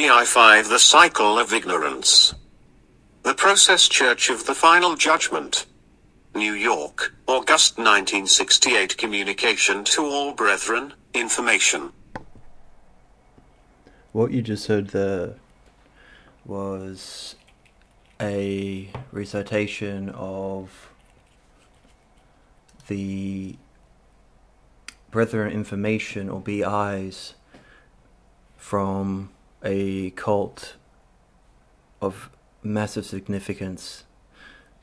PI 5 The Cycle of Ignorance. The Process Church of the Final Judgment. New York, August 1968 Communication to all brethren, information. What you just heard there was a recitation of the Brethren Information or BIs from a cult of massive significance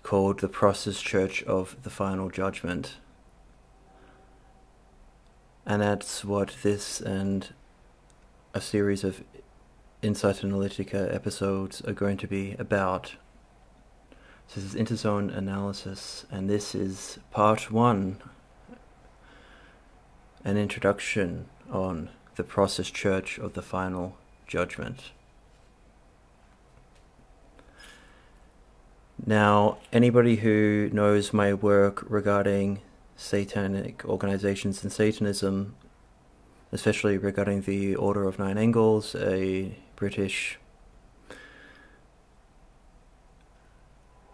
called the Process Church of the Final Judgment. And that's what this and a series of Insight Analytica episodes are going to be about. So this is Interzone Analysis, and this is part one an introduction on the Process Church of the Final Judgment. Now, anybody who knows my work regarding satanic organizations and Satanism, especially regarding the Order of Nine Angles, a British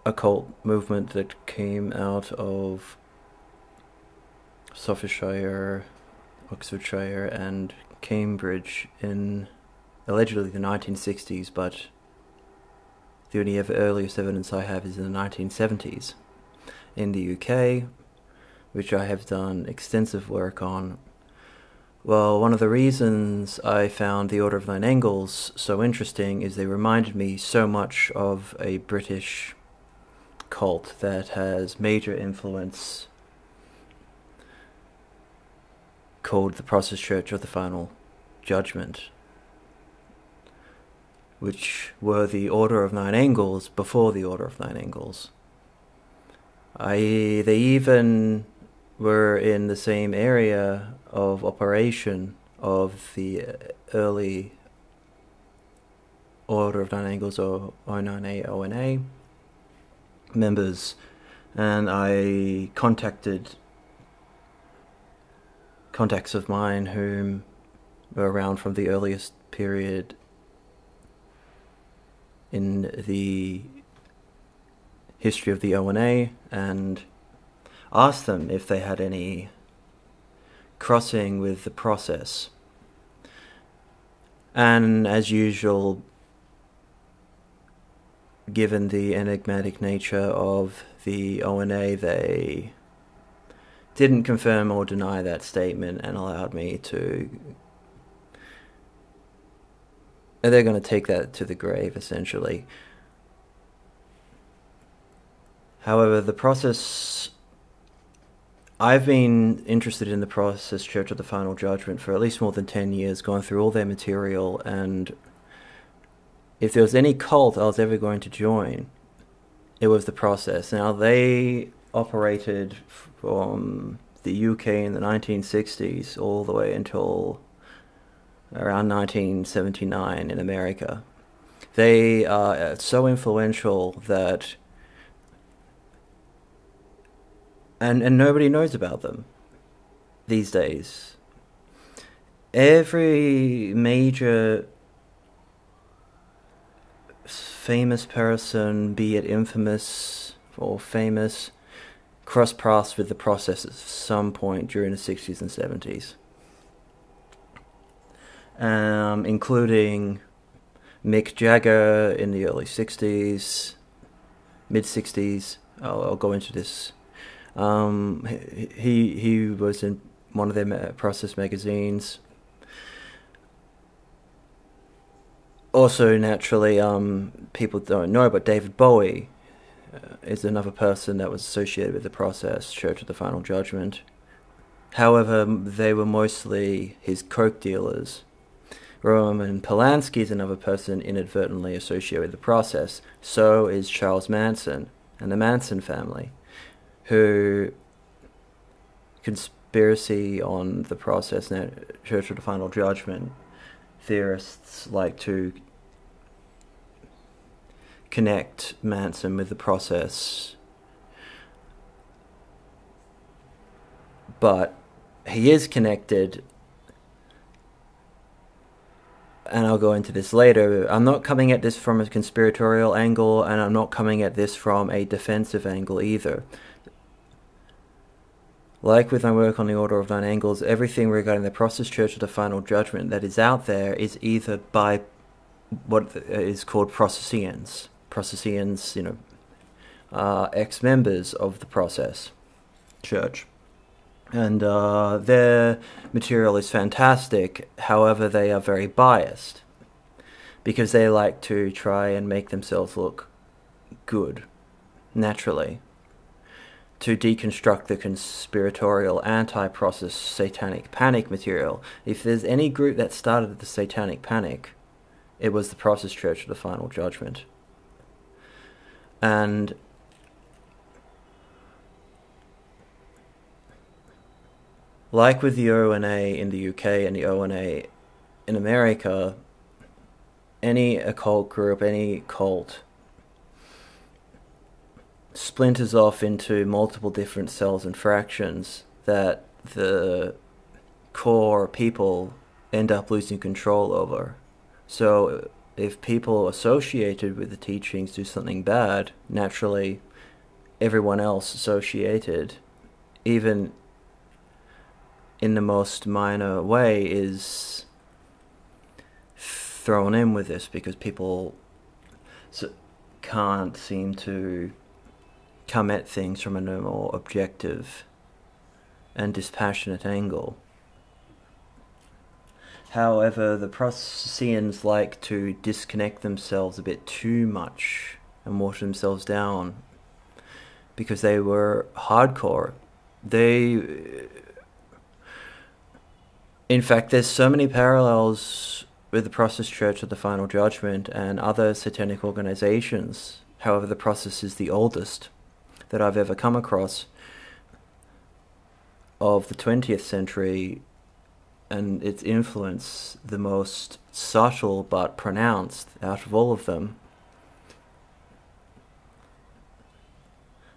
occult movement that came out of Staffordshire, Oxfordshire, and Cambridge in allegedly the 1960s, but the only ever earliest evidence I have is in the 1970s. In the UK, which I have done extensive work on, well, one of the reasons I found the Order of Nine Angles so interesting is they reminded me so much of a British cult that has major influence called the Process Church of the Final Judgment, which were the Order of Nine Angles before the Order of Nine Angles. I they even were in the same area of operation of the early Order of Nine Angles or O9A ONA members, and I contacted contacts of mine whom were around from the earliest period in the history of the ONA and asked them if they had any crossing with the process. And as usual, given the enigmatic nature of the ONA, they didn't confirm or deny that statement and allowed me to. They're going to take that to the grave, essentially. However, the process. I've been interested in the process Church of the Final Judgment for at least more than 10 years, going through all their material, and if there was any cult I was ever going to join, it was the process. Now, they operated from the UK in the 1960s all the way until around 1979 in America. They are uh, so influential that and and nobody knows about them these days. Every major famous person, be it infamous or famous, cross paths with the process at some point during the 60s and 70s, um, including Mick Jagger in the early 60s, mid 60s. I'll, I'll, go into this. Um, he he was in one of their process magazines. Also, naturally, um, people don't know, but David Bowie uh, is another person that was associated with the process, Church of the Final Judgment. However, they were mostly his coke dealers. Roman Polanski is another person inadvertently associated with the process. So is Charles Manson and the Manson family, who conspiracy on the process now Church of the Final Judgment theorists like to connect Manson with the process. But he is connected and I'll go into this later, I'm not coming at this from a conspiratorial angle, and I'm not coming at this from a defensive angle either. Like with my work on the Order of Nine Angles, everything regarding the Process Church of the Final Judgment that is out there is either by what is called processians. Processians, you know, uh, ex members of the process church. And uh, their material is fantastic, however, they are very biased because they like to try and make themselves look good naturally to deconstruct the conspiratorial anti process satanic panic material. If there's any group that started the satanic panic, it was the Process Church of the Final Judgment. And like with the ONA in the UK and the ONA in America, any occult group, any cult splinters off into multiple different cells and fractions that the core people end up losing control over. So if people associated with the teachings do something bad, naturally everyone else associated, even in the most minor way, is thrown in with this because people can't seem to come at things from a more objective and dispassionate angle. However, the Processians like to disconnect themselves a bit too much and water themselves down because they were hardcore. They. In fact, there's so many parallels with the Process Church of the Final Judgment and other satanic organizations. However, the process is the oldest that I've ever come across of the 20th century and its influence the most subtle but pronounced out of all of them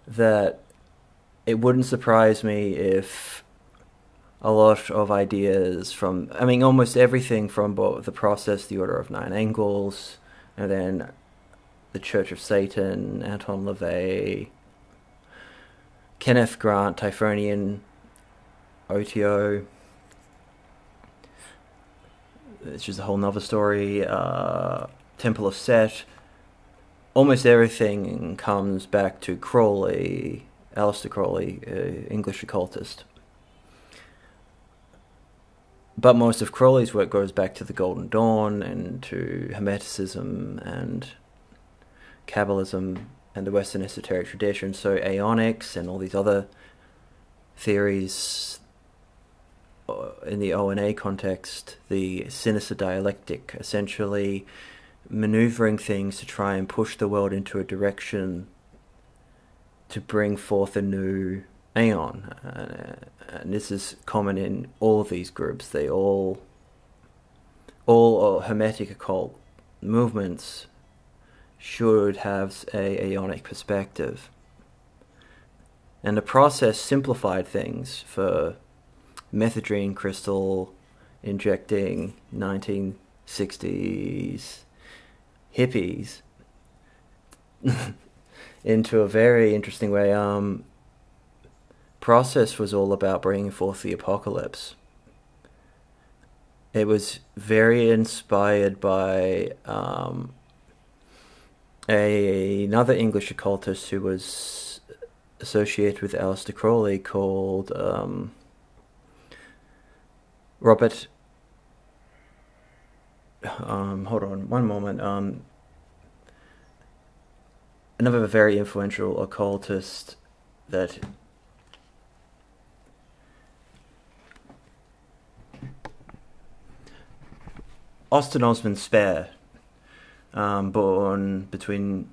that it wouldn't surprise me if a lot of ideas from I mean almost everything from both the process the order of nine angles and then the Church of Satan Anton LaVey Kenneth Grant, Typhonian, OTO, which is a whole nother story, uh, Temple of Set. Almost everything comes back to Crowley, Aleister Crowley, uh, English occultist. But most of Crowley's work goes back to the Golden Dawn and to Hermeticism and Kabbalism and the Western esoteric tradition. So aeonics and all these other theories uh, in the ONA context, the sinister dialectic, essentially maneuvering things to try and push the world into a direction to bring forth a new aeon. Uh, and this is common in all of these groups. They all, all hermetic occult movements should have a aeonic perspective. And the process simplified things for methadone crystal injecting 1960s hippies into a very interesting way. Um, process was all about bringing forth the apocalypse. It was very inspired by um, a, another English occultist who was associated with Aleister Crowley called um, Robert. Um, hold on one moment. Um, another very influential occultist that Austin Osman Spare um, born between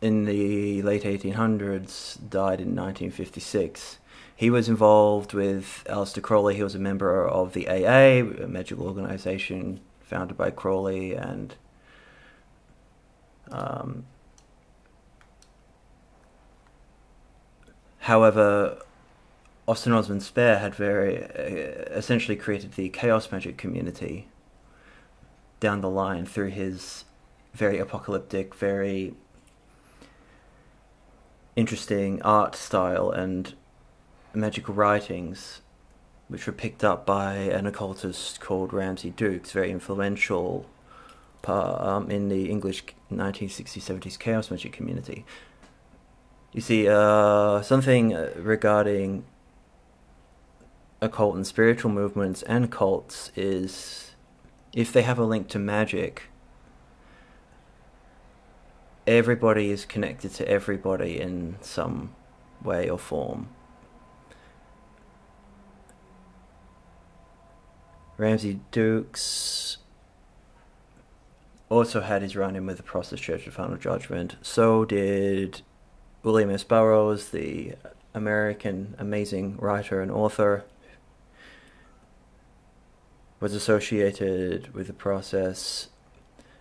in the late 1800s, died in 1956. He was involved with Aleister Crowley. He was a member of the AA, a magical organization founded by Crowley, and um, however, Austin Osman Spare had very uh, essentially created the chaos magic community down the line through his very apocalyptic, very interesting art style and magical writings, which were picked up by an occultist called Ramsey Dukes, very influential um, in the English 1960s, 70s chaos magic community. You see, uh, something uh, regarding occult and spiritual movements and cults is if they have a link to magic, everybody is connected to everybody in some way or form. Ramsey Dukes also had his run in with the Process Church of Final Judgment. So did William S. Burroughs, the American amazing writer and author, was associated with the process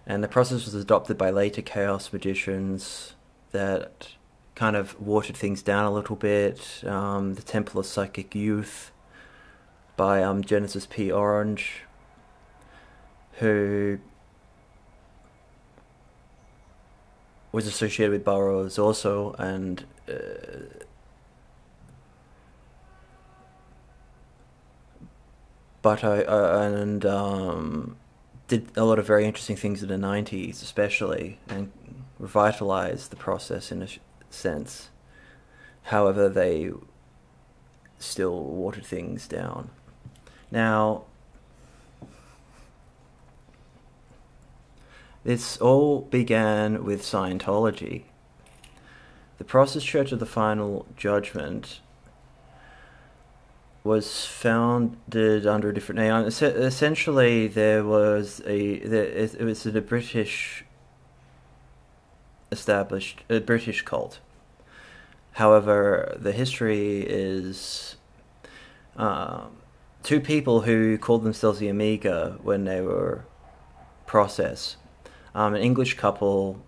and the process was adopted by later chaos magicians that kind of watered things down a little bit. Um, the Temple of Psychic Youth by um, Genesis P-Orridge, who was associated with Burroughs also, and uh, but I and um, did a lot of very interesting things in the 90s, especially, and revitalized the process in a sense. However, they still watered things down. Now, this all began with Scientology. The Process Church of the Final Judgment was founded under a different name. Essentially, there was a it was a British established a British cult. However, the history is um, two people who called themselves the Omega when they were process. Um, an English couple,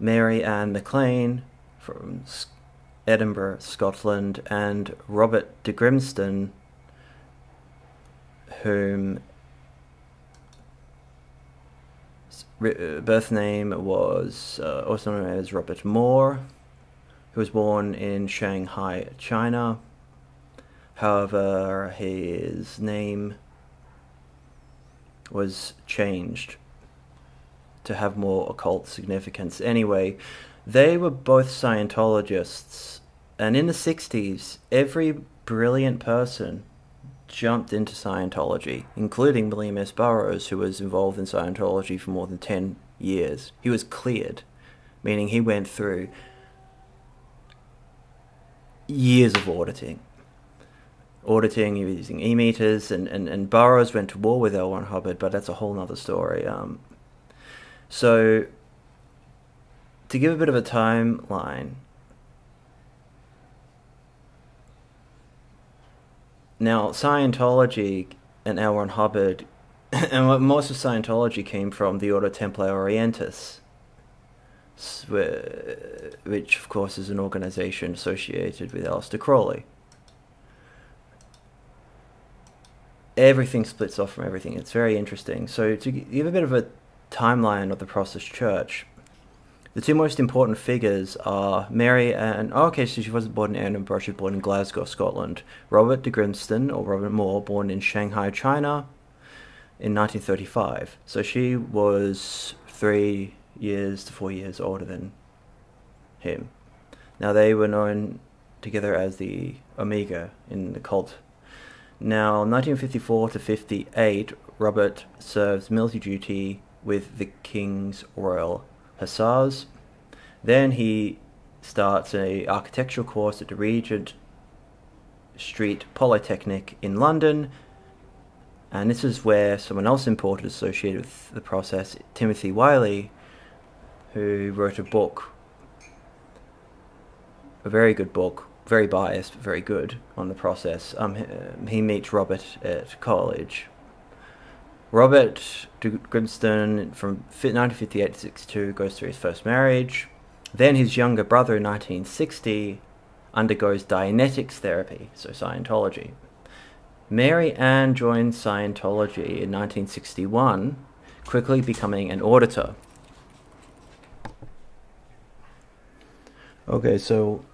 Mary Ann MacLean from Edinburgh, Scotland, and Robert de Grimston, whom uh, birth name was uh, also known as Robert Moore, who was born in Shanghai, China. However, his name was changed to have more occult significance. Anyway, they were both Scientologists, and in the 60s, every brilliant person jumped into Scientology, including William S. Burroughs, who was involved in Scientology for more than 10 years. He was cleared, meaning he went through years of auditing. Auditing using e meters, and, and, and Burroughs went to war with L. Ron Hubbard, but that's a whole other story. Um, so to give a bit of a timeline, now Scientology and L. Ron Hubbard, and what most of Scientology came from the Order Templi Orientis, which of course is an organization associated with Aleister Crowley. Everything splits off from everything. It's very interesting. So to give a bit of a timeline of the Process Church, the two most important figures are Mary and oh, okay, so she wasn't born in Edinburgh, she was born in Glasgow, Scotland. Robert de Grimston or Robert Moore, born in Shanghai, China, in 1935. So she was three years to four years older than him. Now they were known together as the Omega in the cult. Now, 1954 to 58, Robert serves military duty with the King's Royal Hussars. Then he starts a architectural course at the Regent Street Polytechnic in London. And this is where someone else important associated with the process, Timothy Wyllie, who wrote a book, a very good book, very biased, but very good on the process. Um, he meets Robert at college Robert Grimston from 1958 to 62 goes through his first marriage. Then his younger brother in 1960 undergoes Dianetics therapy, so Scientology. Mary Ann joined Scientology in 1961 quickly becoming an auditor. Okay, so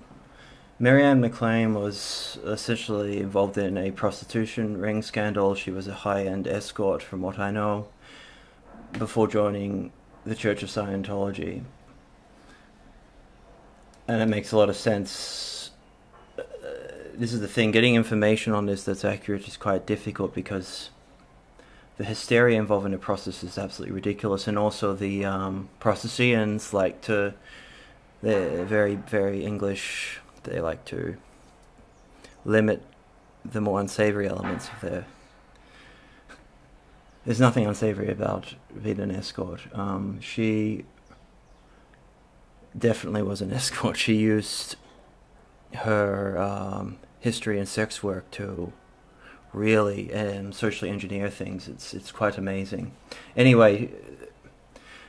Marianne MacLean was essentially involved in a prostitution ring scandal. She was a high end escort, from what I know, before joining the Church of Scientology. And it makes a lot of sense. Uh, this is the thing getting information on this that's accurate is quite difficult because the hysteria involved in the process is absolutely ridiculous. And also, the um, processians like to. They're very, very English they like to limit the more unsavory elements of their. There's nothing unsavory about being an escort. Um, she definitely was an escort. She used her um, history and sex work to really um, socially engineer things. It's it's quite amazing. Anyway,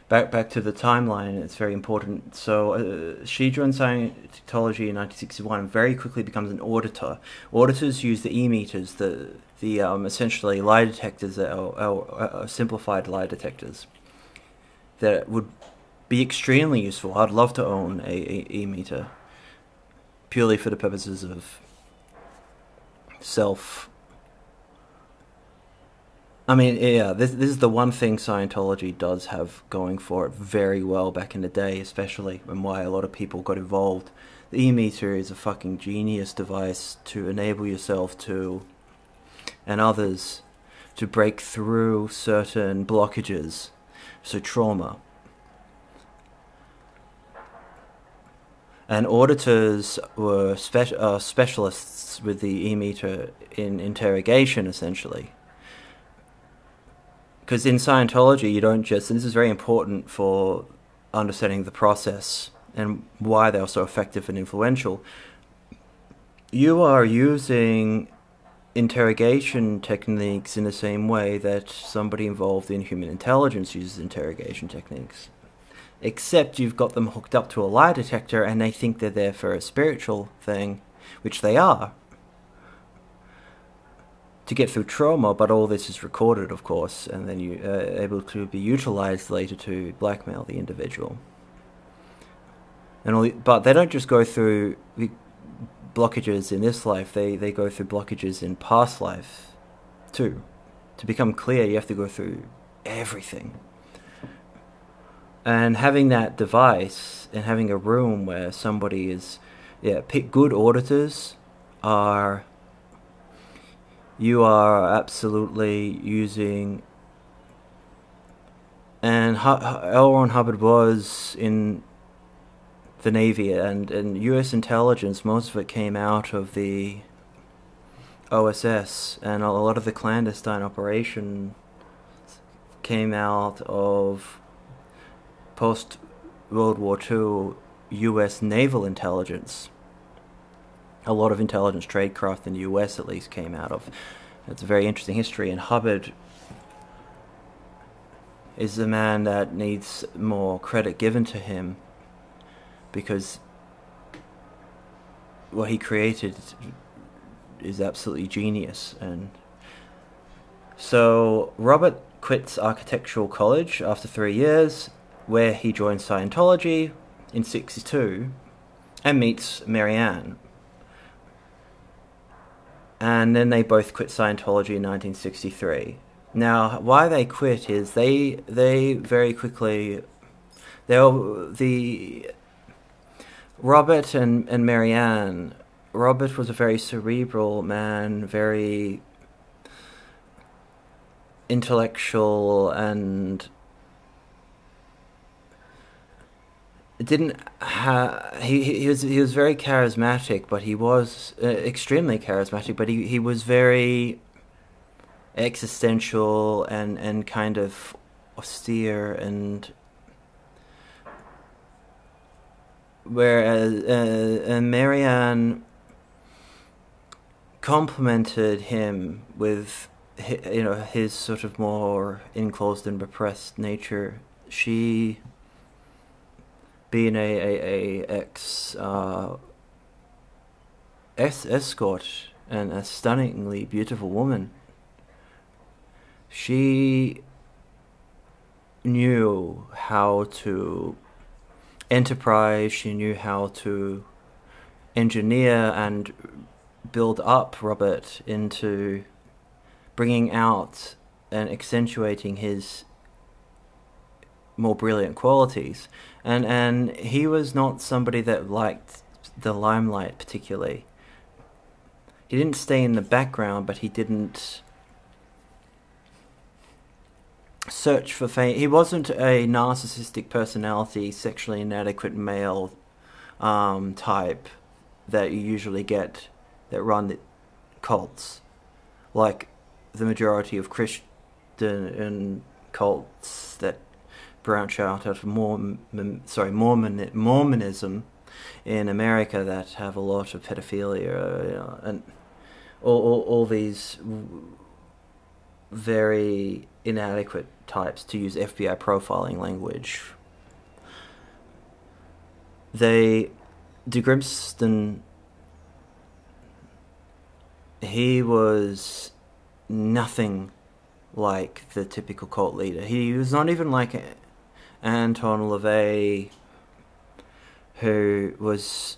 back back to the timeline, it's very important. So uh, she joined Scientology in 1961 and very quickly becomes an auditor. Auditors use the e-meters, the the um, essentially lie detectors that are, are, are, simplified lie detectors that would be extremely useful. I'd love to own a, a e-meter purely for the purposes of self I mean, yeah, this this is the one thing Scientology does have going for it very well back in the day, especially, and why a lot of people got involved. The e-meter is a fucking genius device to enable yourself to, and others, to break through certain blockages, so trauma. And auditors were spe- uh, specialists with the e-meter in interrogation, essentially because in Scientology, you don't just, and this is very important for understanding the process and why they are so effective and influential. You are using interrogation techniques in the same way that somebody involved in human intelligence uses interrogation techniques. Except you've got them hooked up to a lie detector and they think they're there for a spiritual thing, which they are to get through trauma, but all this is recorded, of course, and then you are uh, able to be utilized later to blackmail the individual. And all, but they don't just go through blockages in this life; they they go through blockages in past life, too. To become clear, you have to go through everything. And having that device and having a room where somebody is, yeah, pick good auditors are you are absolutely using and L. Ron Hubbard was in the Navy and, and U.S. intelligence, most of it came out of the OSS, and a lot of the clandestine operation came out of post World War II U.S. naval intelligence a lot of intelligence tradecraft in the US at least came out of. It's a very interesting history, and Hubbard is the man that needs more credit given to him because what he created is absolutely genius and so Robert quits architectural college after 3 years where he joins Scientology in 62 and meets Marianne and then they both quit Scientology in 1963. Now, why they quit is they they very quickly they the Robert and and Marianne. Robert was a very cerebral man, very intellectual and didn't ha- he he was he was very charismatic, but he was uh, extremely charismatic. But he he was very existential and and kind of austere and whereas uh, and Marianne complimented him with you know his sort of more enclosed and repressed nature. She being a, a, a ex uh, es- escort and a stunningly beautiful woman, she knew how to enterprise, she knew how to engineer and build up Robert into bringing out and accentuating his more brilliant qualities. And and he was not somebody that liked the limelight particularly. He didn't stay in the background, but he didn't search for fame. He wasn't a narcissistic personality, sexually inadequate male um, type that you usually get that run the cults, like the majority of Christian cults that branch out of Mormon, sorry, Mormon, Mormonism in America that have a lot of pedophilia you know, and all, all, all these very inadequate types, to use FBI profiling language. They, De Grimston, he was nothing like the typical cult leader. He was not even like Anton LaVey, who was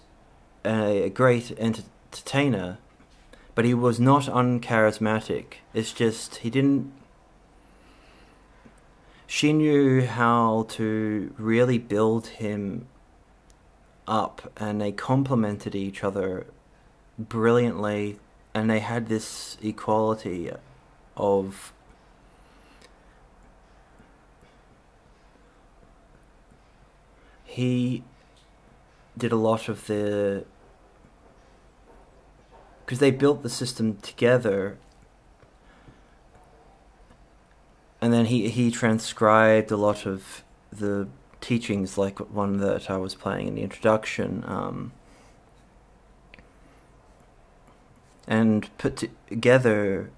a great entertainer, but he was not uncharismatic. It's just he didn't she knew how to really build him up and they complemented each other brilliantly and they had this equality of he did a lot of the because they built the system together and then he he transcribed a lot of the teachings, like one that I was playing in the introduction, um, and put together.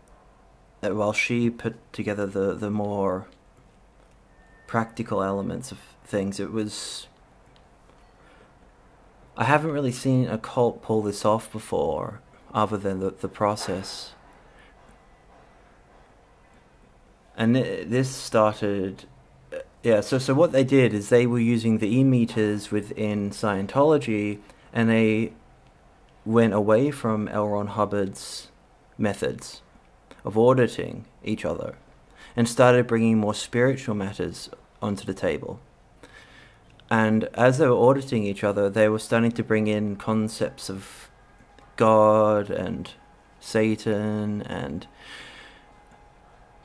Uh, while she put together the the more practical elements of things, it was. I haven't really seen a cult pull this off before, other than the the process and this started uh, yeah so so what they did is they were using the e-meters within scientology and they went away from L. Ron Hubbard's methods of auditing each other and started bringing more spiritual matters onto the table and as they were auditing each other they were starting to bring in concepts of god and satan and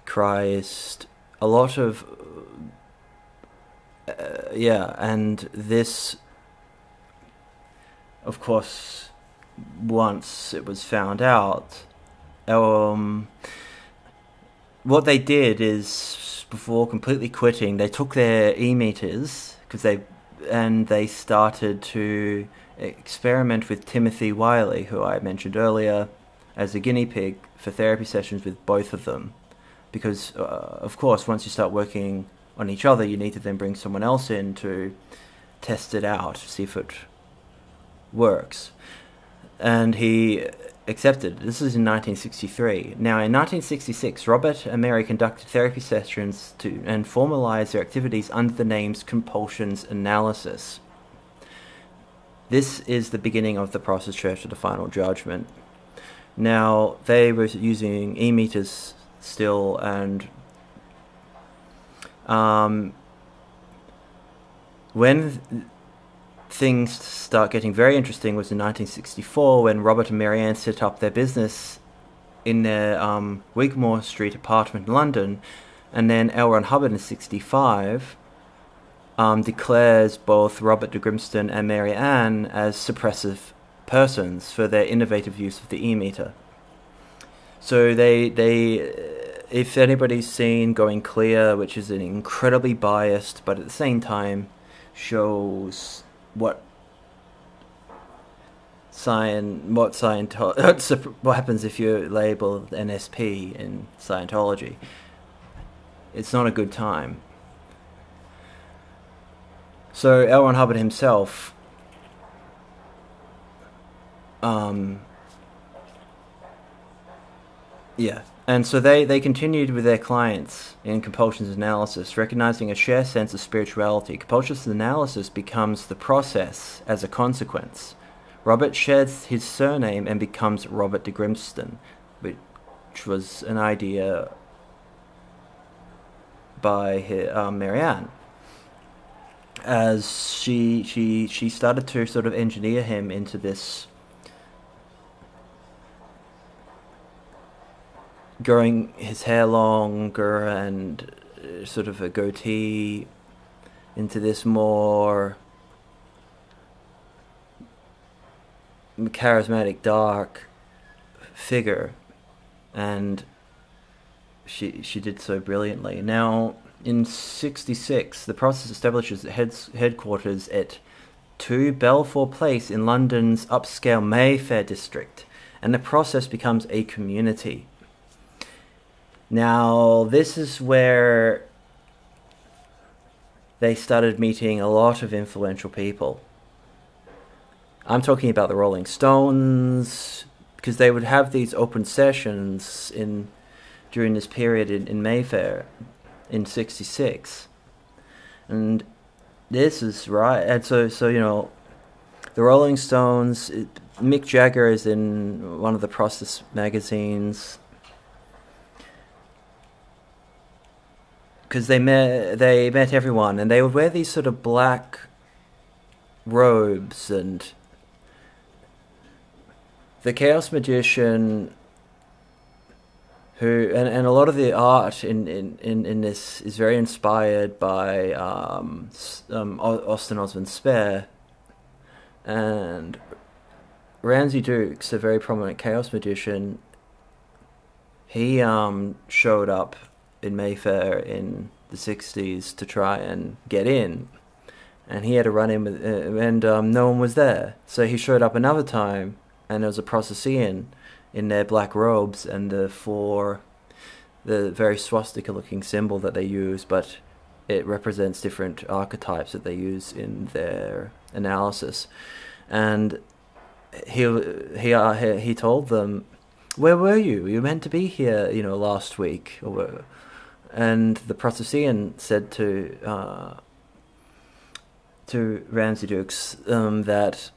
Christ, a lot of uh, yeah, and this, of course, once it was found out, um, what they did is before completely quitting, they took their e meters because they and they started to experiment with Timothy Wyllie, who I mentioned earlier, as a guinea pig for therapy sessions with both of them. Because uh, of course once you start working on each other you need to then bring someone else in to test it out see if it works. And he accepted. This is in 1963 now in 1966 robert and mary conducted therapy sessions to and formalized their activities under the names compulsions analysis. This is the beginning of the process church of the final judgment. Now they were using e-meters still and um, when things start getting very interesting was in 1964 when Robert and Marianne set up their business in their um, Wigmore Street apartment in London, and then L. Ron Hubbard in 65 um, declares both Robert de Grimston and Mary Ann as suppressive persons for their innovative use of the e-meter. So they they if anybody's seen Going Clear, which is an incredibly biased, but at the same time shows what Scient what Scientology what happens if you label NSP in Scientology. It's not a good time. So L. Ron Hubbard himself um, yeah, and so they, they continued with their clients in compulsions analysis, recognizing a shared sense of spirituality. Compulsions analysis becomes the process as a consequence. Robert sheds his surname and becomes Robert de Grimston, which was an idea by um, Marianne. As she she she started to sort of engineer him into this growing his hair longer and uh, sort of a goatee into this more charismatic dark figure. And she she did so brilliantly. Now in 66 the process establishes heads, headquarters at 2 Balfour Place in London's upscale Mayfair district. And the process becomes a community now, this is where they started meeting a lot of influential people. I'm talking about the Rolling Stones, because they would have these open sessions in during this period in, in Mayfair in '66, and this is right. And so, so you know, the Rolling Stones. It, Mick Jagger is in one of the Process magazines. Because they met they met everyone and they would wear these sort of black robes and the chaos magician who and, and a lot of the art in, in, in, in this is very inspired by um, um, Austin Osman Spare and Ramsey Dukes, a very prominent chaos magician, he um, showed up in Mayfair in the 60s to try and get in. And he had to run in with, uh, and um, no one was there. So he showed up another time, and there was a processian in their black robes and the four, the very swastika looking symbol that they use, but it represents different archetypes that they use in their analysis. And he he uh, he told them, "Where were you? You were meant to be here, you know, last week." Or and the processian said to uh, to Ramsey Dukes um, that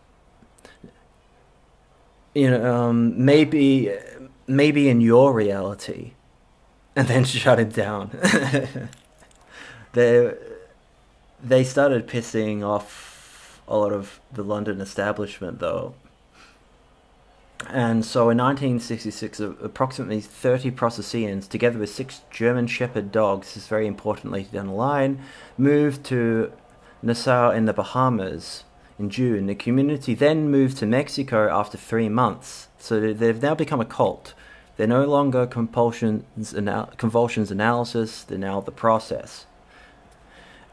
you know um, maybe maybe in your reality, and then shut it down. they they started pissing off a lot of the London establishment though and so in 1966, approximately 30 Processians, together with six German Shepherd dogs, this is very important later down the line, moved to Nassau in the Bahamas in June. The community then moved to Mexico after three months. So they've now become a cult. They're no longer compulsions, convulsions analysis, they're now the process.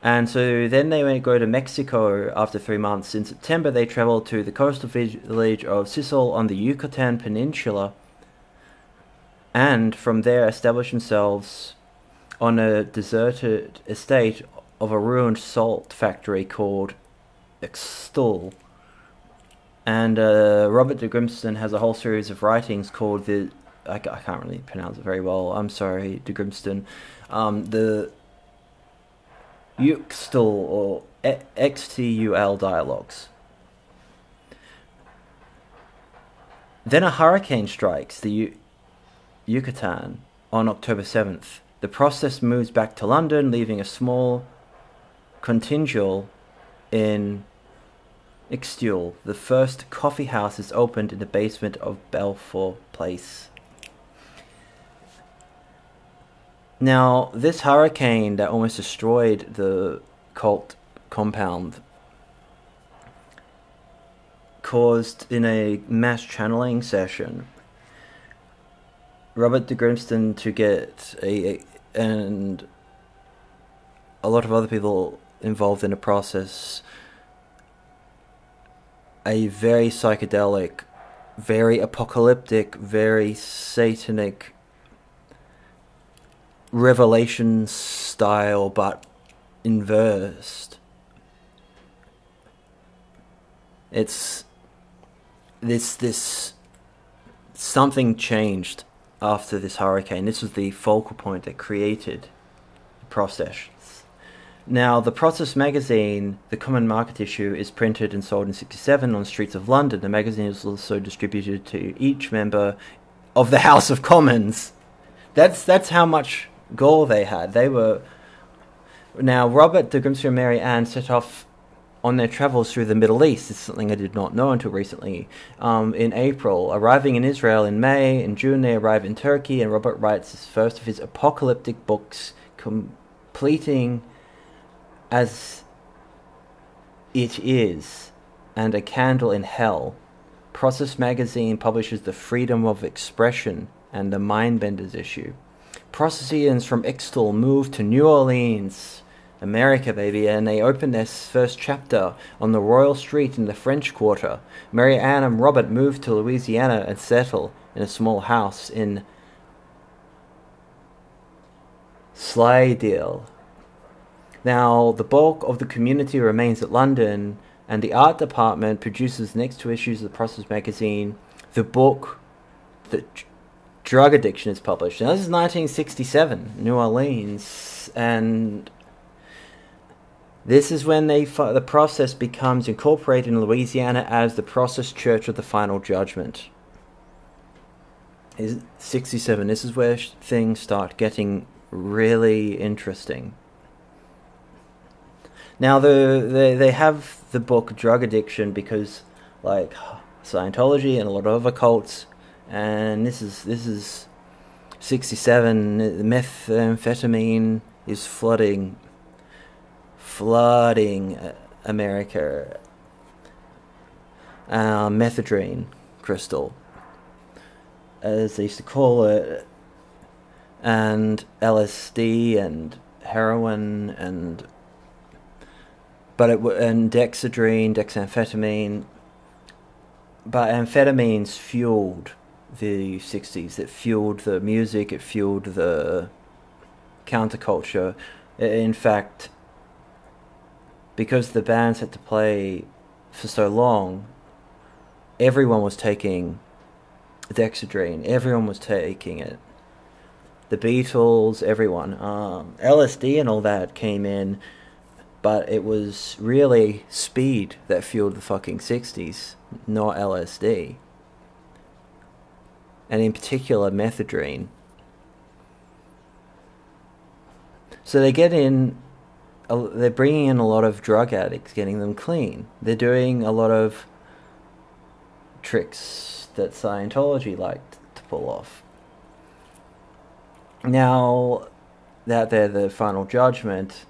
And so then they went go to Mexico after three months. In September, they traveled to the coastal village of Sisal on the Yucatan Peninsula, and from there established themselves on a deserted estate of a ruined salt factory called Ixtal. And uh, Robert de Grimston has a whole series of writings called the I, I can't really pronounce it very well. I'm sorry, de Grimston. Um, the Yuxtal or XTUL dialogues. Then a hurricane strikes the U- Yucatan on October 7th. The process moves back to London, leaving a small contingent in Ixtul. The first coffee house is opened in the basement of Balfour Place. Now, this hurricane that almost destroyed the cult compound caused in a mass channeling session Robert de Grimston to get a, a, and a lot of other people involved in the process a very psychedelic, very apocalyptic, very satanic Revelation style, but inversed. It's this this something changed after this hurricane. This was the focal point that created the process. Now, the Process magazine, the common market issue, is printed and sold in 67 on the streets of London. The magazine is also distributed to each member of the House of Commons. That's, that's how much goal they had. They were. Now, Robert de Grimston and Mary Ann set off on their travels through the Middle East. Is something I did not know until recently. Um, in April, arriving in Israel in May, in June they arrive in Turkey, and Robert writes his first of his apocalyptic books, completing as it is, and a candle in hell. Process magazine publishes the freedom of expression and the Mindbenders issue. Processians from Ixtal moved to New Orleans America, baby, and they opened their first chapter on the Royal Street in the French Quarter. Mary Ann and Robert moved to Louisiana and settled in a small house in Slidell. Now, the bulk of the community remains at London, and the art department produces the next two issues of the Process magazine. The book, The Drug Addiction, is published. Now, this is 1967, New Orleans, and this is when they the process becomes incorporated in Louisiana as the Process Church of the Final Judgment. Is 67. This is where things start getting really interesting. Now the they they have the book Drug Addiction because like Scientology and a lot of other cults and this is this is 67 methamphetamine is flooding flooding uh, America. Uh, methadone crystal, as they used to call it, and LSD and heroin and but it and dexedrine, dexamphetamine. But amphetamines fueled the 60s. It fueled the music. It fueled the counterculture. In fact, because the bands had to play for so long, everyone was taking Dexedrine. Everyone was taking it. The Beatles, everyone. Um, LSD and all that came in, but it was really speed that fueled the fucking 60s, not LSD. And in particular, methadone. So they get in they're bringing in a lot of drug addicts, getting them clean. They're doing a lot of tricks that Scientology liked to pull off. Now that they're the final judgment,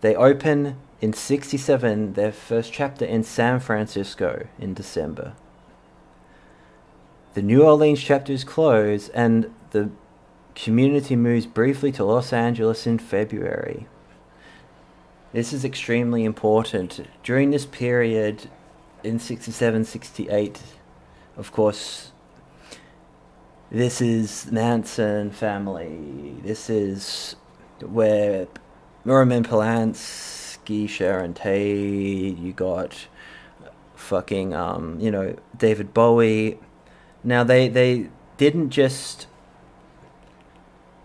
they open in 67 their first chapter in San Francisco in December. The New Orleans chapter is closed and the community moves briefly to Los Angeles in February. This is extremely important. During this period, in 67, 68, of course, this is Manson family. This is where Roman Polanski, Sharon Tate, you got fucking, um, you know, David Bowie. Now, they, they didn't just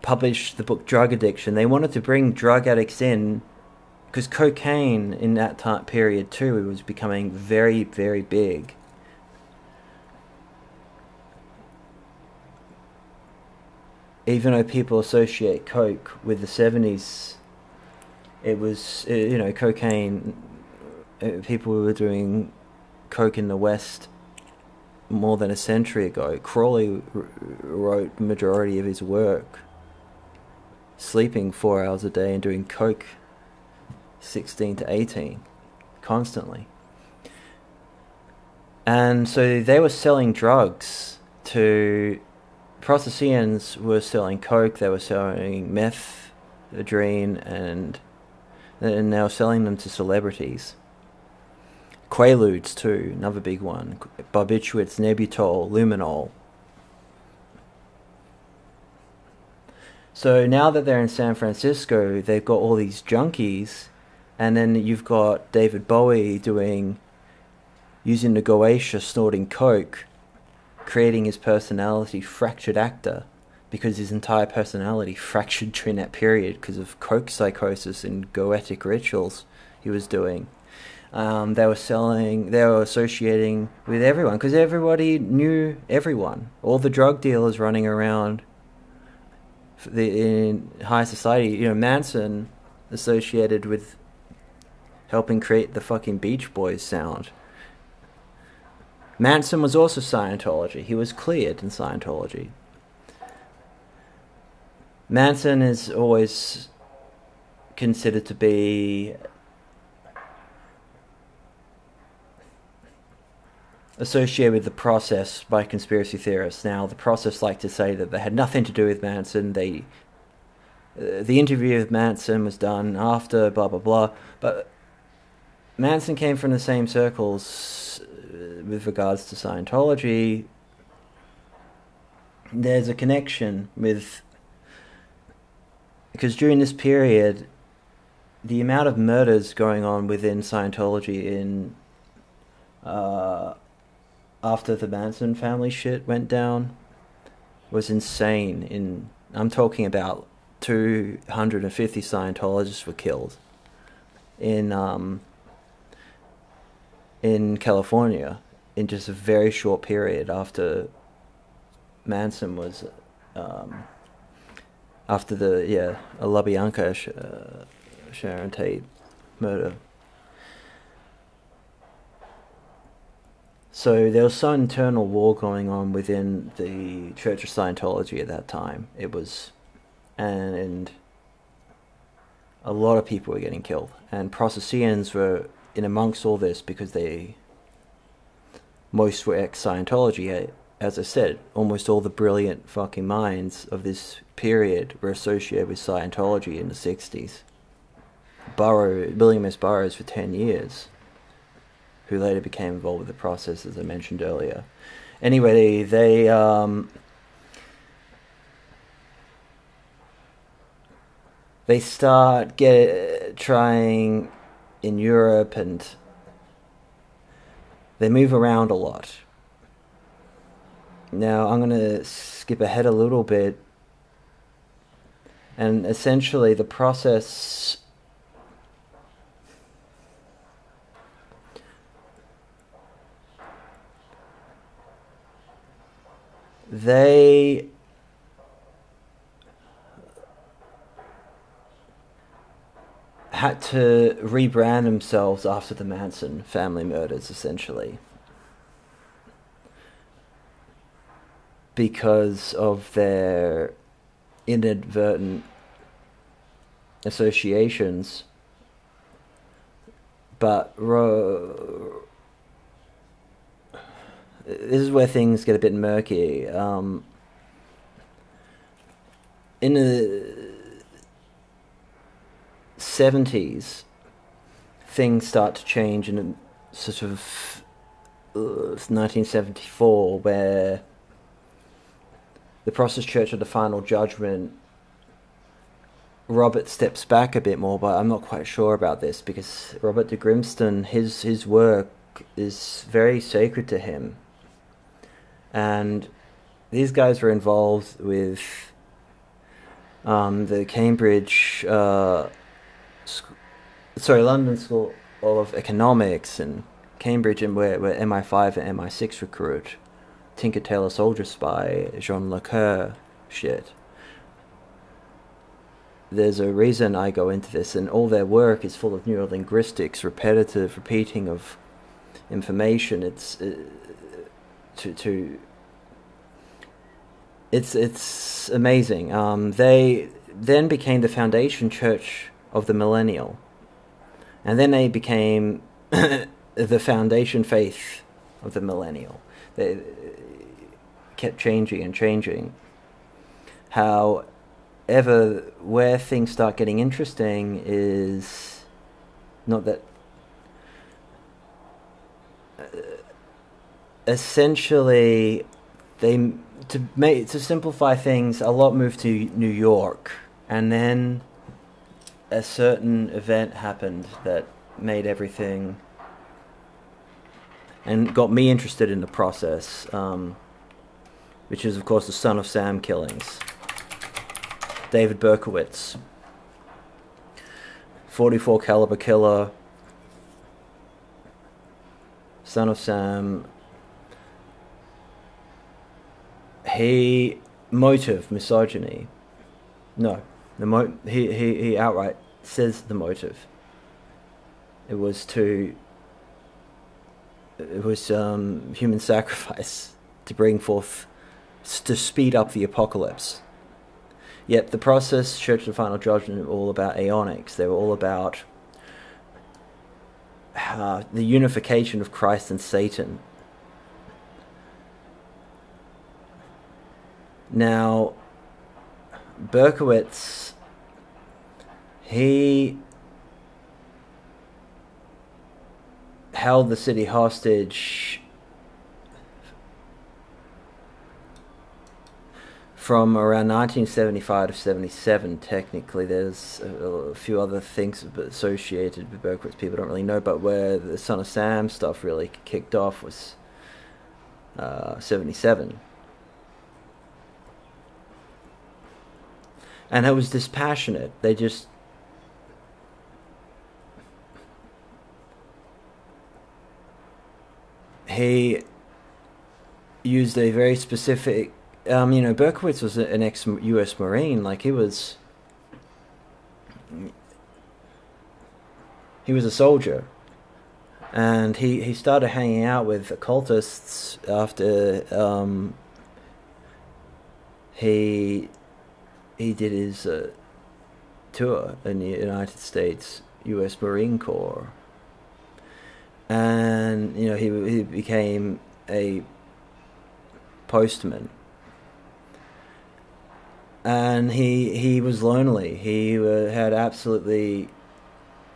publish the book Drug Addiction, they wanted to bring drug addicts in because cocaine in that time period too was becoming very very big. Even though people associate coke with the 70s it was you know cocaine uh, people were doing coke in the west more than a century ago crowley wrote majority of his work sleeping 4 hours a day and doing coke 16 to 18 constantly. And so they were selling drugs to Processians were selling coke, they were selling meth, adrene, and and were selling them to celebrities. Quaaludes too, another big one. Barbiturates, Nembutal, Luminal. So now that they're in San Francisco, they've got all these junkies and then you've got David Bowie doing using the Goetia snorting coke, creating his personality, fractured actor. because his entire personality fractured during that period because of coke psychosis and goetic rituals he was doing. Um, they were selling, they were associating with everyone because everybody knew everyone. All the drug dealers running around the, in high society, you know, Manson associated with helping create the fucking Beach Boys sound. Manson was also Scientology. He was cleared in Scientology. Manson is always considered to be associated with the process by conspiracy theorists. Now, the process like to say that they had nothing to do with Manson. They, uh, the interview with Manson was done after blah blah blah. But Manson came from the same circles uh, with regards to Scientology. There's a connection with because during this period, the amount of murders going on within Scientology in uh, after the Manson family shit went down was insane. In I'm talking about 250 Scientologists were killed in um, in California in just a very short period after Manson was um, after the yeah LaBianca uh, Sharon Tate murder. So there was some internal war going on within the Church of Scientology at that time. It was, and, a lot of people were getting killed, and Processians were in amongst all this because they most were ex Scientology. Eh, as I said, almost all the brilliant fucking minds of this period were associated with Scientology in the '60s. Burrow, William S. Burroughs for ten years who later became involved with the process, as I mentioned earlier. Anyway, they um, they start get trying in Europe and they move around a lot. Now I'm going to skip ahead a little bit, and essentially the process they had to rebrand themselves after the Manson family murders, essentially. Because of their inadvertent associations. But this is where things get a bit murky. Um, in the 70s, things start to change in a sort of uh, 1974, where the Process Church of the Final Judgment. Robert steps back a bit more, but I'm not quite sure about this because Robert de Grimston, his his work is very sacred to him and these guys were involved with um, the Cambridge, uh, sc- sorry, London School of Economics and Cambridge, and where, where MI5 and MI6 recruit, Tinker Tailor Soldier Spy, Jean le Carré shit. There's a reason I go into this, and all their work is full of neurolinguistics, repetitive repeating of information. It's uh, to to it's it's amazing. Um, they then became the foundation church of the millennial, and then they became the foundation faith of the millennial. They kept changing and changing. However, where things start getting interesting is not that. Uh, essentially, they to make to simplify things, a lot moved to New York, and then a certain event happened that made everything and got me interested in the process, um, which is of course the Son of Sam killings. David Berkowitz, 44 caliber killer, son of Sam. He motive misogyny. No, the mo- he, he he outright says the motive. It was to. It was um, human sacrifice to bring forth, to speed up the apocalypse. Yet the process, Church of the Final Judgment, were all about aeonics. They were all about uh, the unification of Christ and Satan. Now, Berkowitz, he held the city hostage from around 1975 to 77 technically. There's a, a, few other things associated with Berkowitz people don't really know but where the Son of Sam stuff really kicked off was uh, 77 and it was dispassionate they just he used a very specific um, you know, Berkowitz was an ex-U.S. Marine. Like he was, he was a soldier, and he he started hanging out with occultists after um, he he did his uh, tour in the United States U.S. Marine Corps, and you know he he became a postman and he he was lonely. He uh, had absolutely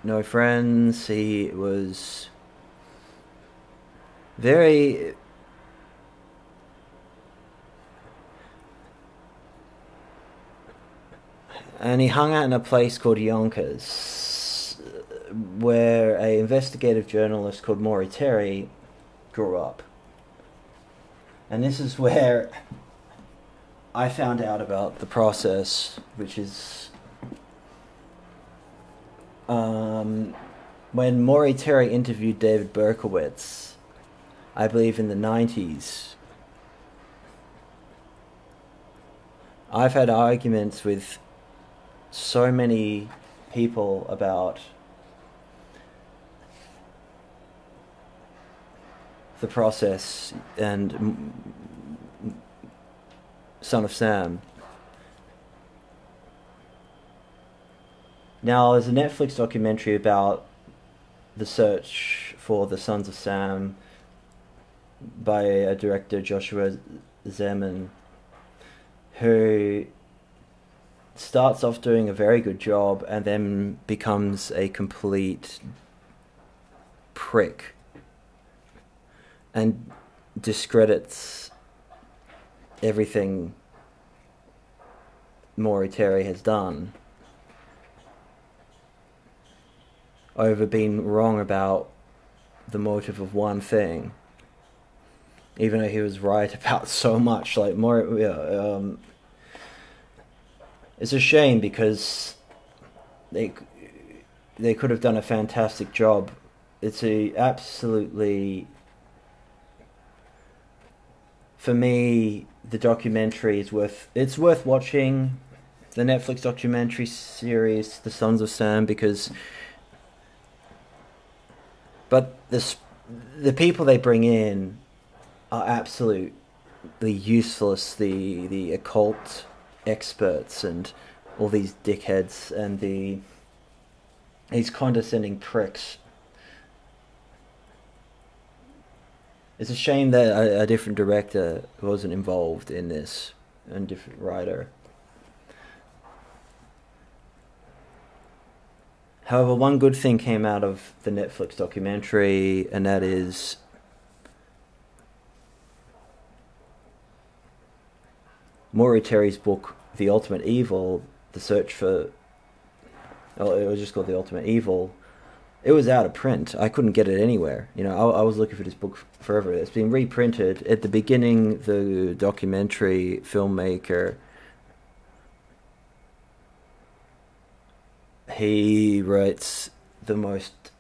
no friends. He was very and he hung out in a place called Yonkers, where a investigative journalist called Maury Terry grew up. And this is where I found out about the process, which is um, when Maury Terry interviewed David Berkowitz, I believe in the 90s. I've had arguments with so many people about the process and Son of Sam. Now, there's a Netflix documentary about the search for the Sons of Sam by a director, Joshua Zeman, who starts off doing a very good job and then becomes a complete prick and discredits everything Maury Terry has done over being wrong about the motive of one thing, even though he was right about so much. Like more, um, it's a shame because they they could have done a fantastic job. It's a absolutely for me the documentary is worth it's worth watching the Netflix documentary series The Sons of Sam because but the the people they bring in are absolutely useless the the occult experts and all these dickheads and the these condescending pricks It's a shame that a, a different director wasn't involved in this and different writer. However, one good thing came out of the Netflix documentary, and that is Maury Terry's book, The Ultimate Evil, The Search for. Oh, it was just called The Ultimate Evil it was out of print. I couldn't get it anywhere. You know, I, I, was looking for this book forever. It's been reprinted. At the beginning, the documentary filmmaker he writes the most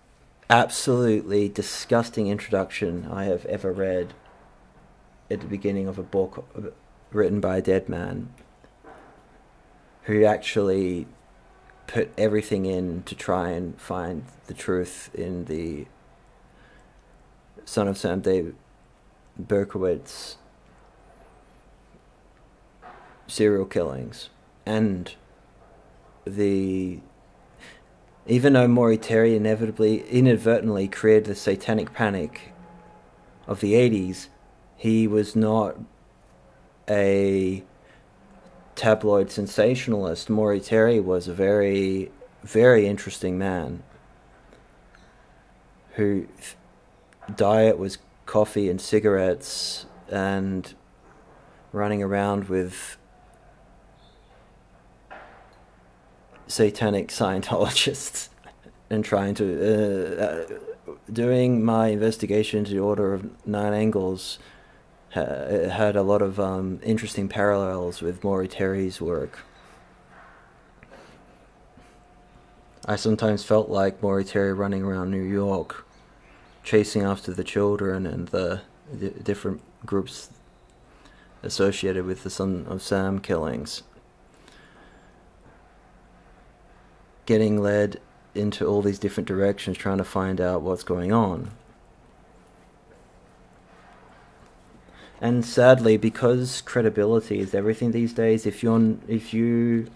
absolutely disgusting introduction I have ever read at the beginning of a book written by a dead man who actually put everything in to try and find the truth in the Son of Sam David Berkowitz serial killings. And the even though Maury Terry inevitably inadvertently created the satanic panic of the 80s he was not a tabloid sensationalist Maury Terry was a very very interesting man who diet was coffee and cigarettes and running around with satanic Scientologists and trying to uh, uh, doing my investigation into the Order of Nine Angles had a lot of um, interesting parallels with Maury Terry's work. I sometimes felt like Maury Terry running around New York, chasing after the children and the, the different groups associated with the Son of Sam killings. getting led into all these different directions trying to find out what's going on. And sadly, because credibility is everything these days, if you're if you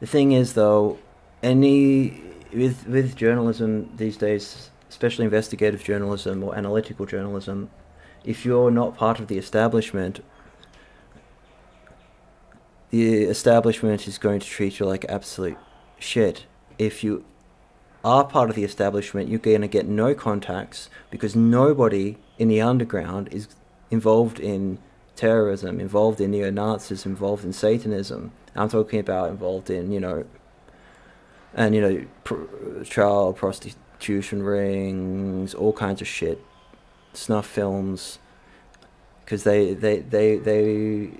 the thing is though, any with with journalism these days, especially investigative journalism or analytical journalism, if you're not part of the establishment the establishment is going to treat you like absolute shit. If you are part of the establishment, you're going to get no contacts because nobody in the underground is involved in terrorism, involved in neo Nazis, involved in Satanism. I'm talking about involved in, you know, and, you know, pr- child prostitution rings, all kinds of shit, snuff films, because they, they, they, they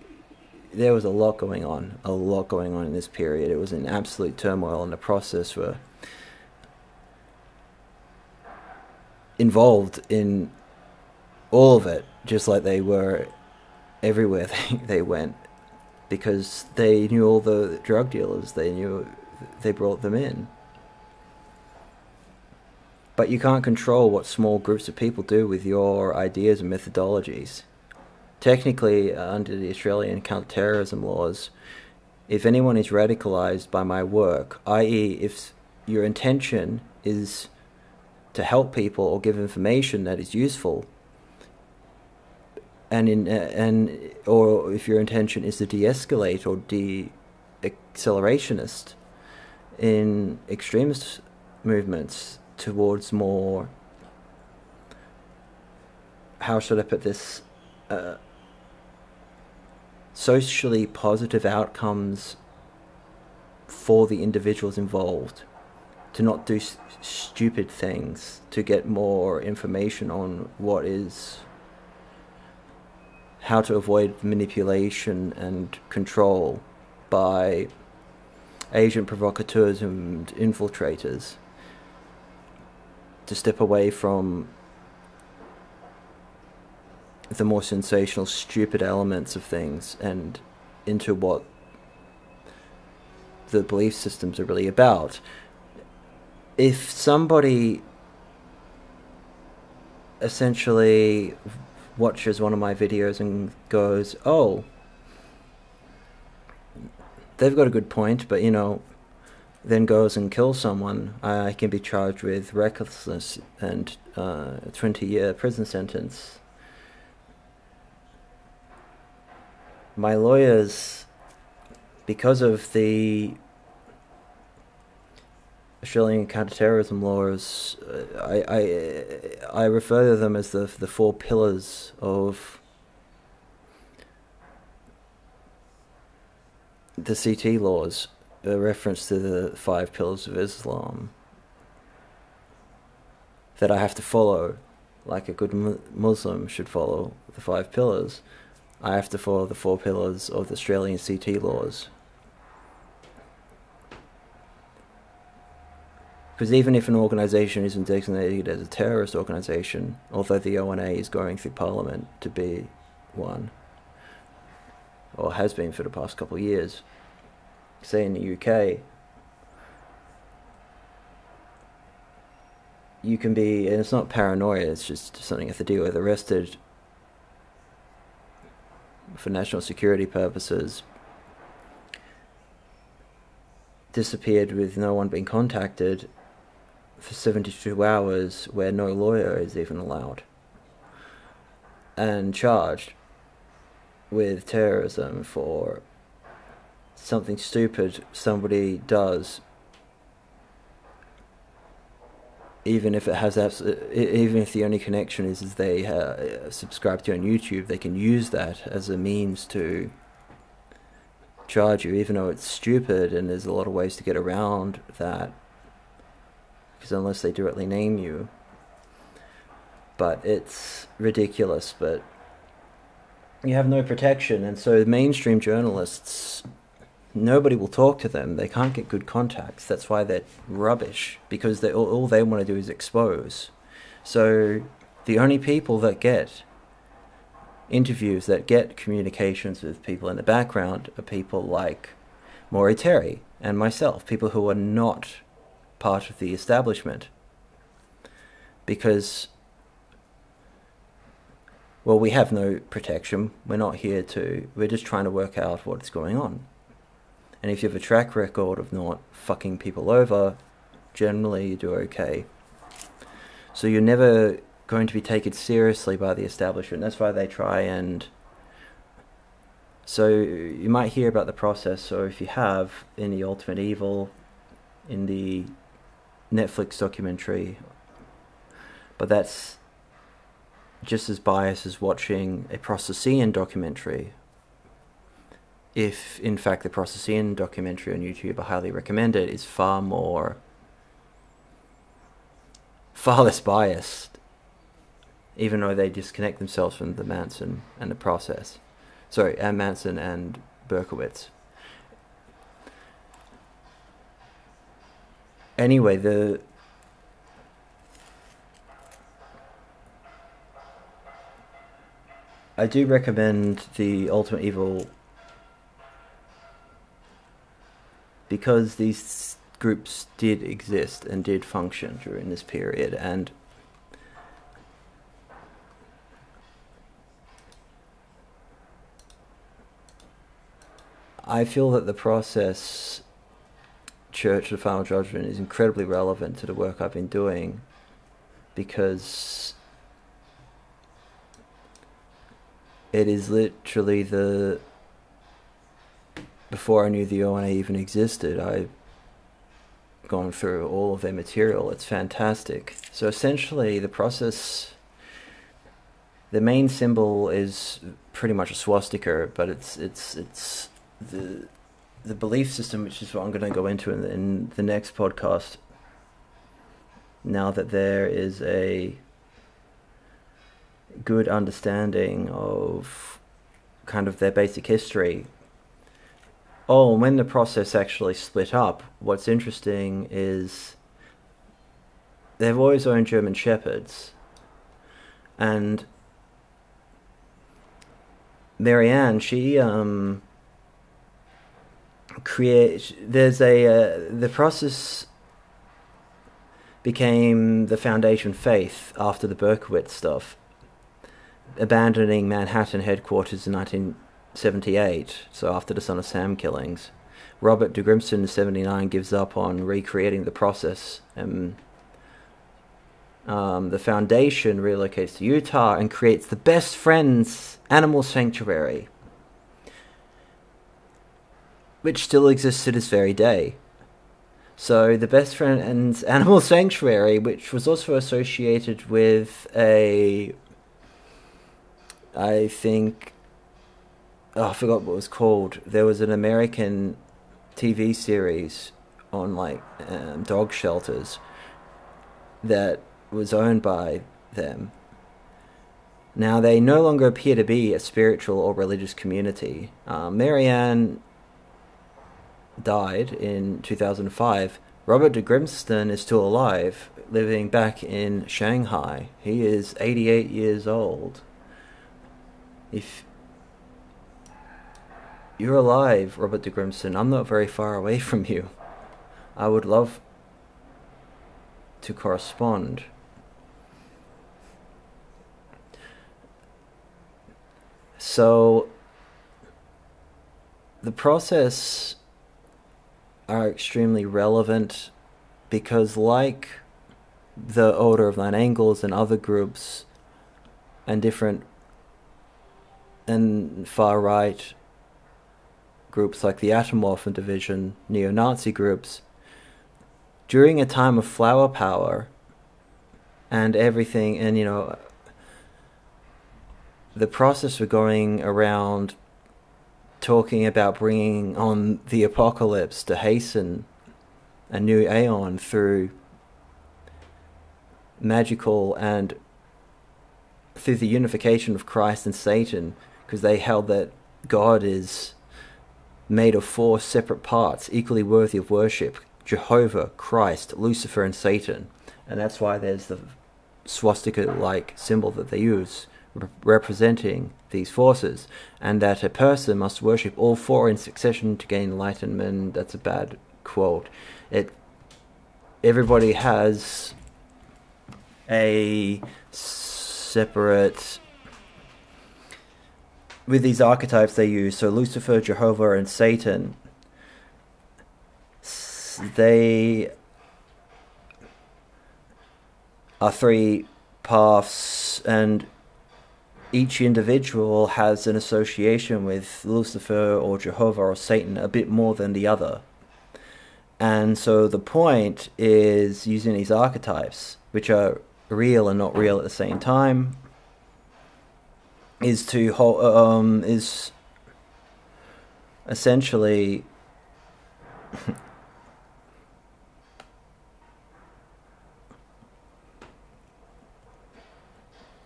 there was a lot going on, a lot going on in this period. It was an absolute turmoil, and the process were involved in all of it, just like they were everywhere they, they went, because they knew all the drug dealers. They knew they brought them in. But you can't control what small groups of people do with your ideas and methodologies technically, under the Australian counter-terrorism laws, if anyone is radicalized by my work, i.e., if your intention is to help people or give information that is useful, and in uh, and or if your intention is to de-escalate or de-accelerationist in extremist movements towards more how should I put this uh, socially positive outcomes for the individuals involved to not do s- stupid things to get more information on what is how to avoid manipulation and control by agent provocateurs and infiltrators to step away from the more sensational, stupid elements of things and into what the belief systems are really about. If somebody essentially watches one of my videos and goes, oh, they've got a good point, but you know, then goes and kills someone, I can be charged with recklessness and uh, a 20 year prison sentence. My lawyers, because of the Australian counterterrorism laws, uh, I, I, I refer to them as the, the four pillars of the CT laws, a reference to the five pillars of Islam that I have to follow, like a good Muslim should follow the five pillars. I have to follow the four pillars of the Australian CT laws. Because even if an organization isn't designated as a terrorist organization, although the ONA is going through Parliament to be one, or has been for the past couple of years, say in the UK, you can be, and it's not paranoia, it's just something you have to deal with, arrested for national security purposes, disappeared with no one being contacted for 72 hours where no lawyer is even allowed, and charged with terrorism for something stupid somebody does even if it has even if the only connection is, is they uh, subscribe to you on YouTube, they can use that as a means to charge you, even though it's stupid and there's a lot of ways to get around that. Because unless they directly name you, but it's ridiculous. But you have no protection, and so mainstream journalists nobody will talk to them. They can't get good contacts. That's why they're rubbish because they all, all they want to do is expose. So the only people that get interviews that get communications with people in the background are people like Maury Terry and myself, people who are not part of the establishment. Because well, we have no protection. We're not here to, we're just trying to work out what's going on. And if you have a track record of not fucking people over, generally you do okay. So you're never going to be taken seriously by the establishment. That's why they try and. So you might hear about the process, or if you have, in the Ultimate Evil, in the Netflix documentary, but that's just as biased as watching a Processian documentary if in fact the Processian documentary on YouTube, I highly recommend it, is far more, far less biased, even though they disconnect themselves from the Manson and the process. Sorry, and Manson and Berkowitz. Anyway, the I do recommend the Ultimate Evil because these groups did exist and did function during this period and I feel that the process Church of Final Judgment is incredibly relevant to the work I've been doing because it is literally the before I knew the ONA even existed, I've gone through all of their material. It's fantastic. So essentially, the process, the main symbol is pretty much a swastika, but it's it's it's the the belief system, which is what I'm going to go into in the, in the next podcast. Now that there is a good understanding of kind of their basic history Oh, when the process actually split up, what's interesting is they've always owned German Shepherds. And Mary Ann, she um, create. There's a uh, the process became the Foundation Faith after the Berkowitz stuff, abandoning Manhattan headquarters in 1978, so after the Son of Sam killings, Robert de Grimston in 79 gives up on recreating the process and um, the foundation relocates to Utah and creates the Best Friends Animal Sanctuary, which still exists to this very day. So the Best Friend and Animal Sanctuary, which was also associated with a, I think, oh, I forgot what it was called. There was an American TV series on like um, dog shelters that was owned by them. Now they no longer appear to be a spiritual or religious community. Uh, Mary Ann died in 2005, Robert de Grimston is still alive, living back in Shanghai. He is 88 years old. If you're alive, Robert de Grimston, I'm not very far away from you. I would love to correspond. So, the process are extremely relevant because, like the Order of Nine Angles and other groups and different and far right groups like the Atomwaffen Division, neo Nazi groups, during a time of flower power and everything, and you know, the process of going around talking about bringing on the apocalypse to hasten a new aeon through magical and through the unification of Christ and Satan, because they held that God is made of four separate parts equally worthy of worship Jehovah, Christ, Lucifer, and Satan. And that's why there's the swastika like symbol that they use representing these forces, and that a person must worship all four in succession to gain enlightenment. That's a bad quote. It everybody has a separate with these archetypes they use. So Lucifer, Jehovah, and Satan. They are three paths and each individual has an association with Lucifer or Jehovah or Satan a bit more than the other. And so the point is using these archetypes, which are real and not real at the same time, is to um is essentially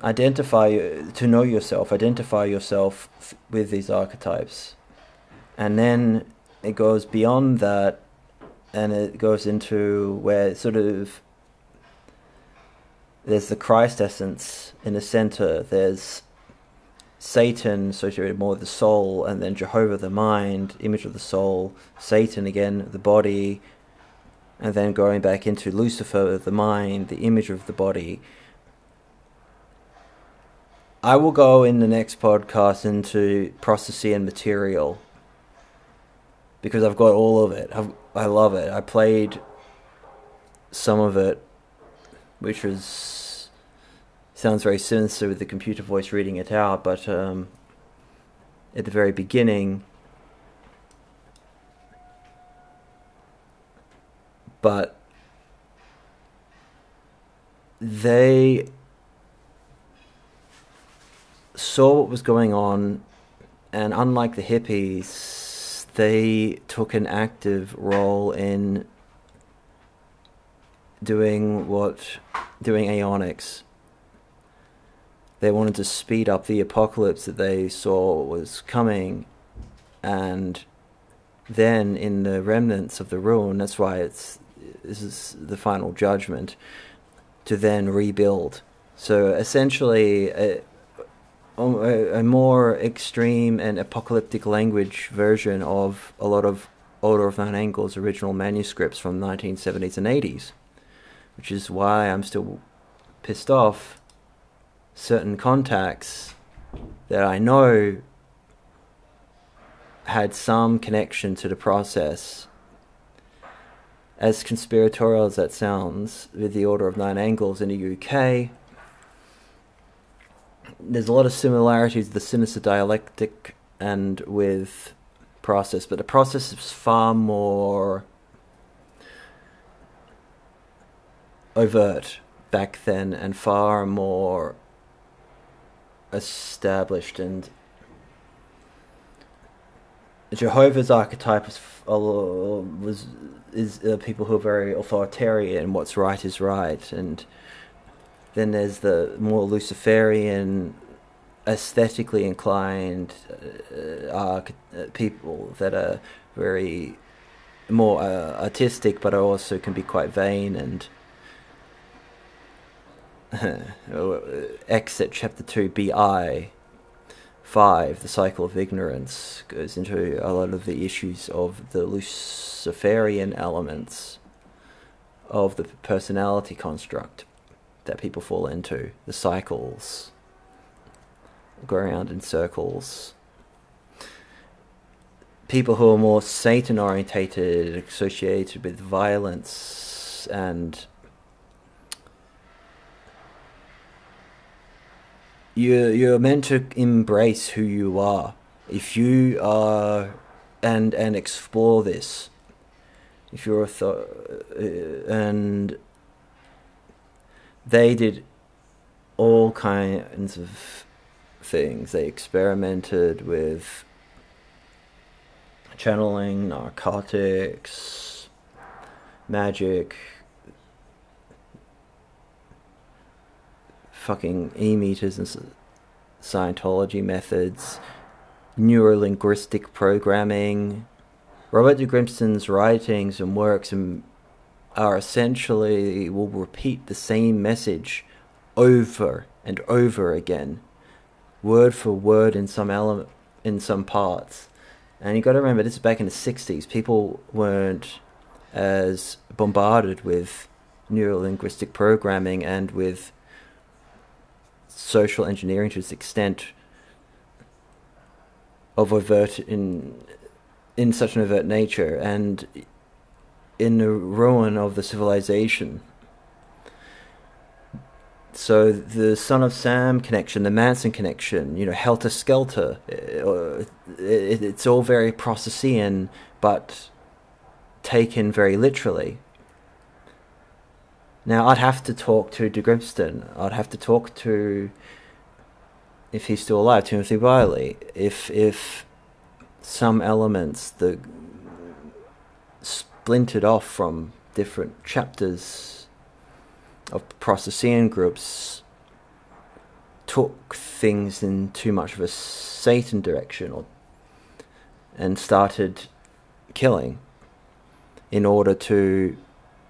identify to know yourself identify yourself with these archetypes. And then it goes beyond that and it goes into where sort of there's the christ essence in the center. There's satan associated more with the soul and then jehovah the mind image of the soul satan again the body and then going back into lucifer the mind the image of the body I will go in the next podcast into processing and material because I've got all of it. I've, I love it. I played some of it, which was sounds very sinister with the computer voice reading it out, but um, at the very beginning. But they saw what was going on, and unlike the hippies, they took an active role in doing what doing aeonics. They wanted to speed up the apocalypse that they saw was coming, and then in the remnants of the ruin, that's why it's this is the final judgment to then rebuild. So essentially, uh, Um, a, a more extreme and apocalyptic language version of a lot of Order of Nine Angles original manuscripts from the 1970s and 80s, which is why I'm still pissed off certain contacts that I know had some connection to the process. As conspiratorial as that sounds, with the Order of Nine Angles in the UK, there's a lot of similarities the sinister dialectic and with process, but the process is far more overt back then and far more established and Jehovah's archetype was is uh, people who are very authoritarian. What's right is right, and then there's the more Luciferian, aesthetically inclined uh, uh, people that are very more uh, artistic, but also can be quite vain and. Exit chapter 2 BI 5 The Cycle of Ignorance goes into a lot of the issues of the Luciferian elements of the personality construct that people fall into, the cycles, go around in circles people who are more Satan orientated, associated with violence and you you're meant to embrace who you are. If you are and and explore this. If you're a th- uh, and they did all kinds of things. They experimented with channeling, narcotics, magic, fucking e meters and Scientology methods, neurolinguistic programming. Robert de Grimston's writings and works are essentially will repeat the same message over and over again, word for word in some element in some parts. And you got to remember, this is back in the 60s. People weren't as bombarded with neurolinguistic programming and with social engineering to this extent of overt in in such an overt nature and in the ruin of the civilization so the Son of Sam connection, the Manson connection, you know, Helter Skelter, uh, it's all very Processian, but taken very literally. Now, I'd have to talk to De Grimston. I'd have to talk to, if he's still alive, Timothy Wyllie. If if some elements the splintered off from different chapters of Processian groups took things in too much of a Satan direction or, and started killing in order to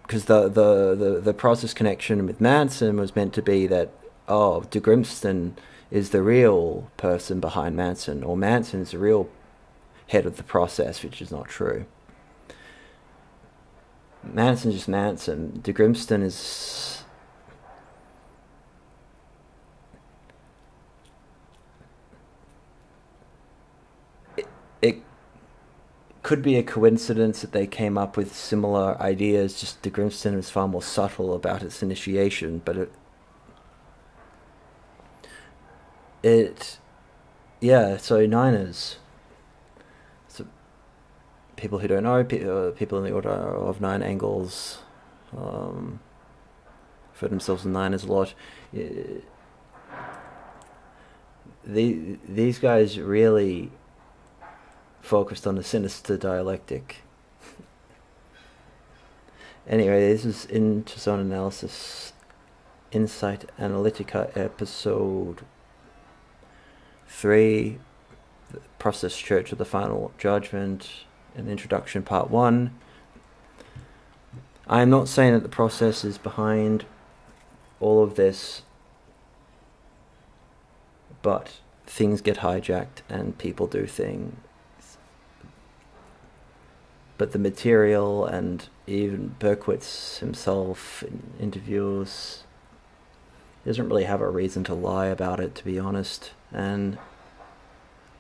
because the, the, the, the process connection with Manson was meant to be that oh De Grimston is the real person behind Manson or Manson is the real head of the process which is not true Manson's just Manson De Grimston is it could be a coincidence that they came up with similar ideas. Just De Grimston was far more subtle about its initiation, but it, it, yeah. So Niners. People who don't know, uh, people in the order of nine angles, um, refer themselves as Niners a lot. The, these guys really focused on the sinister dialectic. anyway, this is Interzone Analysis Insight Analytica episode 3 the Process Church of the Final Judgment and Introduction Part 1. I am not saying that the process is behind all of this, but things get hijacked and people do things but the material and even Berkowitz himself in interviews doesn't really have a reason to lie about it, to be honest. And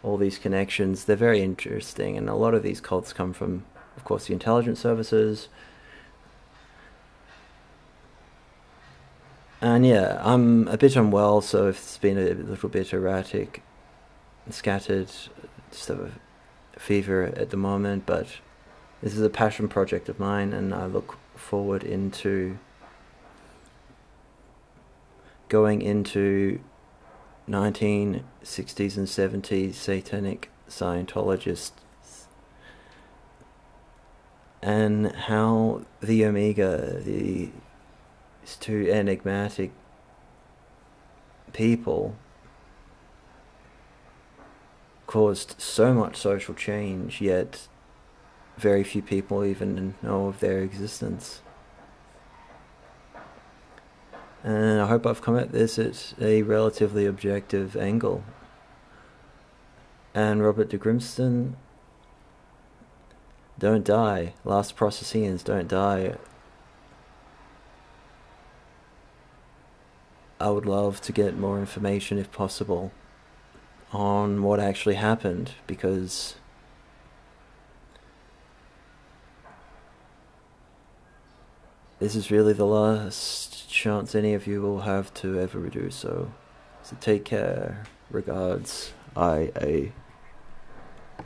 all these connections, they're very interesting. And a lot of these cults come from, of course, the intelligence services. And yeah, I'm a bit unwell, so it's been a little bit erratic and scattered. Just have a fever at the moment, but this is a passion project of mine, and I look forward into going into 1960s and 70s satanic Scientologists and how the Omega, these two enigmatic people, caused so much social change, yet very few people even know of their existence. And I hope I've come at this at a relatively objective angle. And Robert de Grimston, don't die. Last Processians, don't die. I would love to get more information if possible on what actually happened because this is really the last chance any of you will have to ever do so. So take care. Regards, I A.